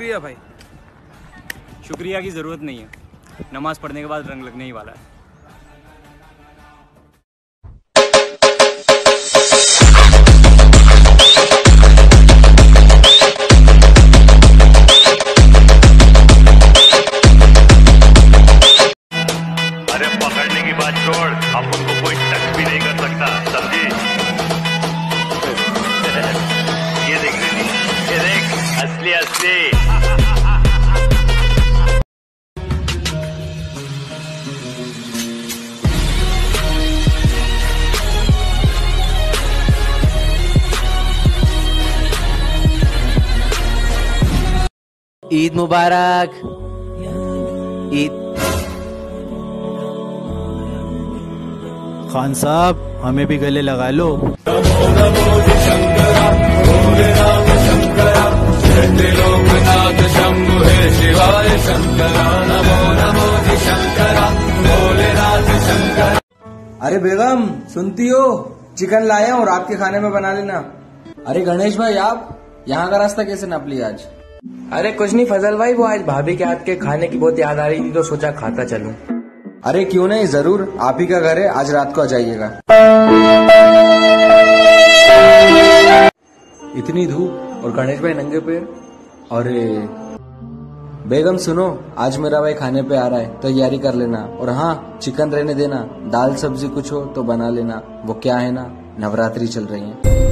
शुक्रिया भाई। शुक्रिया की ज़रूरत नहीं है। नमाज़ पढ़ने के बाद रंग लगने ही वाला है। अरे पकड़ने की बात छोड़। ईद मुबारक ईद खान साहब हमें भी गले लगा लो। अरे बेगम सुनती हो? चिकन लाया और आपके खाने में बना लेना। अरे गणेश भाई आप यहाँ का रास्ता कैसे नाप लिया आज? अरे कुछ नहीं फजल भाई वो आज भाभी के हाथ के खाने की बहुत याद आ रही थी तो सोचा खाता चलूँ। अरे क्यों नहीं ज़रूर आप ही का घर है आज रात को आ जाइएगा। इतनी धूप और गणेश भाई नंगे पैर? अरे। बेगम सुनो आज मेरा भाई खाने पे आ रहा है तैयारी कर लेना। और हाँ चिकन रहने देना दाल सब्ज़ी कुछ हो तो बना लेना। वो क्या है ना नवरात्रि चल रही है।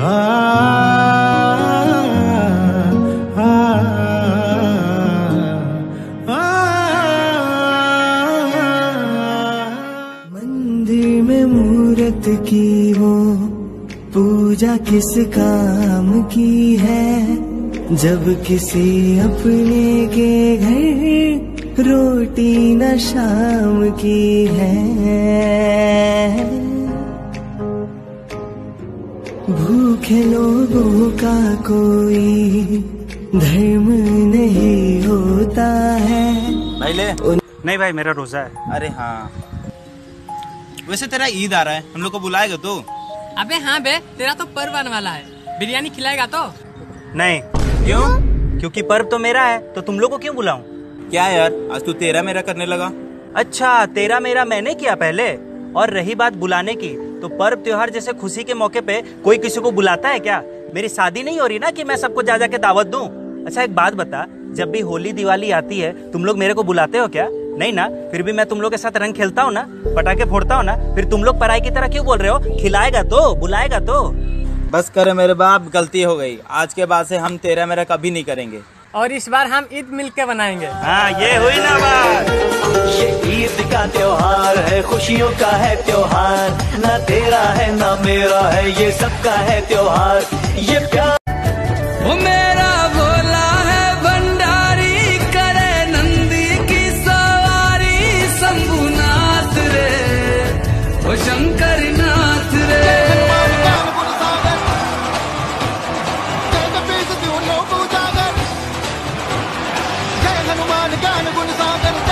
मंदिर में मूरत की वो पूजा किस काम की है? जब किसी अपने के घर रोटी न शाम की है। भूखे लोगों का कोई धर्म नहीं होता है। भाई ले। नहीं भाई मेरा रोज़ा है। अरे हाँ। वैसे तेरा ईद आ रहा है हम लोग को बुलाएगा तो? अबे हाँ बे तेरा तो पर्व आने वाला है। बिरयानी खिलाएगा तो? नहीं। क्यों? क्योंकि पर्व तो मेरा है तो तुम लोग को क्यों बुलाऊं? क्या यार आज तू तेरा मेरा करने लगा? अच्छा तेरा मेरा मैंने किया पहले? और रही बात बुलाने की तो पर्व त्योहार जैसे खुशी के मौके पे कोई किसी को बुलाता है क्या? मेरी शादी नहीं हो रही ना कि मैं सबको जा जा के दावत दूँ? अच्छा एक बात बता जब भी होली दिवाली आती है तुम लोग मेरे को बुलाते हो क्या? नहीं ना फिर भी मैं तुम लोग के साथ रंग खेलता हूँ ना पटाखे फोड़ता हूँ ना फिर तुम लोग पढ़ाई की तरह क्यों बोल रहे हो? खिलाएगा तो बुलाएगा तो। बस करे मेरे बाप गलती हो गई। आज के बाद से हम तेरा मेरा कभी नहीं करेंगे। और इस बार हम ईद मिल के बनाएँगे हाँ ये हुई ना बात। है खुशियों का है त्योहार ना तेरा है ना मेरा है ये सबका है त्योहार ये प्यार वो मेरा भोला है भंडारी करे नंदी की सवारी शंभुनाथ रे वो शंकर नाथ रे पीते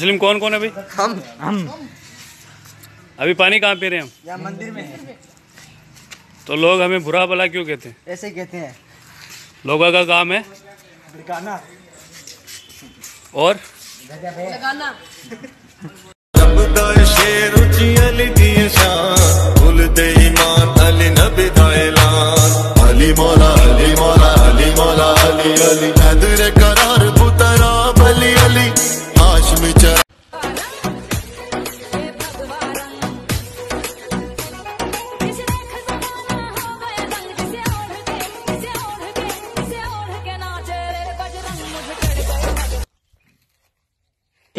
मुस्लिम कौन कौन है अभी हम। हम। अभी पानी कहाँ पी रहे हैं हम? या मंदिर में। है तो लोग हमें बुरा भला क्यों कहते हैं? ऐसे कहते हैं। लोगों का काम है। बिरकाना और? शेर उचियल दिए शान भूलते ईमान अली नबी दा ऐलान। अली मौला अली मौला अली मौला अली अली। हैदर करार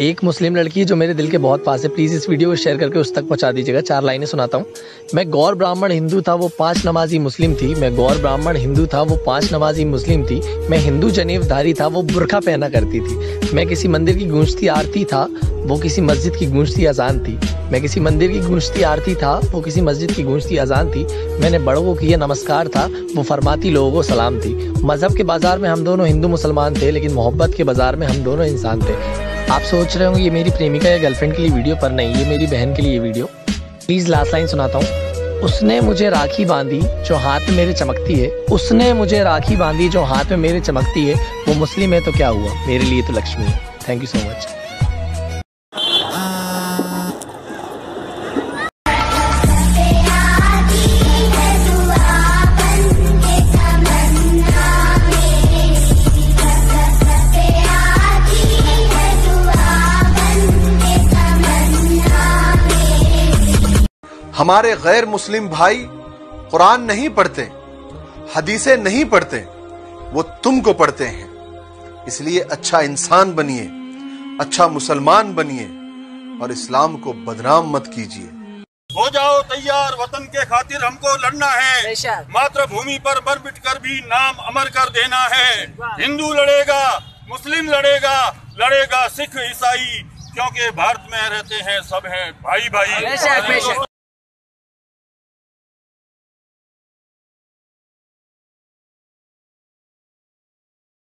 एक मुस्लिम लड़की जो मेरे दिल के बहुत पास है। प्लीज़ इस वीडियो को शेयर करके उस तक पहुँचा दीजिएगा। चार लाइनें सुनाता हूँ। मैं गौर ब्राह्मण हिंदू था, वो पाँच नमाजी मुस्लिम थी। मैं गौर ब्राह्मण हिंदू था, वो पाँच नमाजी मुस्लिम थी। मैं हिंदू जनेवधारी था, वो बुरखा पहना करती थी। मैं किसी मंदिर की गूंजती आरती था, वो किसी मस्जिद की गूंजती अजान थी। मैं किसी मंदिर की गूंजती आरती था, वो किसी मस्जिद की गूंजती अजान थी। मैंने बड़ों को किया नमस्कार था, वो फरमाती लोगों को सलाम थी। मज़हब के बाज़ार में हम दोनों हिंदू मुसलमान थे, लेकिन मोहब्बत के बाज़ार में हम दोनों इंसान थे। आप सोच रहे होंगे, ये मेरी प्रेमिका या गर्लफ्रेंड के लिए वीडियो पर नहीं, ये मेरी बहन के लिए वीडियो प्लीज़ लास्ट लाइन सुनाता हूँ। उसने मुझे राखी बांधी जो हाथ में मेरे चमकती है। उसने मुझे राखी बांधी जो हाथ में मेरे चमकती है। वो मुस्लिम है तो क्या हुआ? मेरे लिए तो लक्ष्मी है। थैंक यू सो मच हमारे गैर मुस्लिम भाई कुरान नहीं पढ़ते हदीसें नहीं पढ़ते वो तुमको पढ़ते हैं। इसलिए अच्छा इंसान बनिए अच्छा मुसलमान बनिए और इस्लाम को बदनाम मत कीजिए। हो जाओ तैयार वतन के खातिर हमको लड़ना है। मातृभूमि पर मर मिट कर भी नाम अमर कर देना है। हिंदू लड़ेगा मुस्लिम लड़ेगा लड़ेगा सिख ईसाई क्योंकि भारत में रहते हैं सब हैं भाई भाई